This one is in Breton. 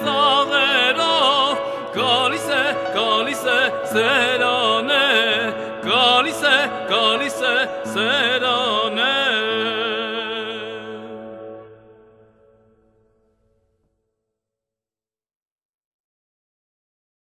savero Kalise, kalise, sedane Kalise, kalise, sedane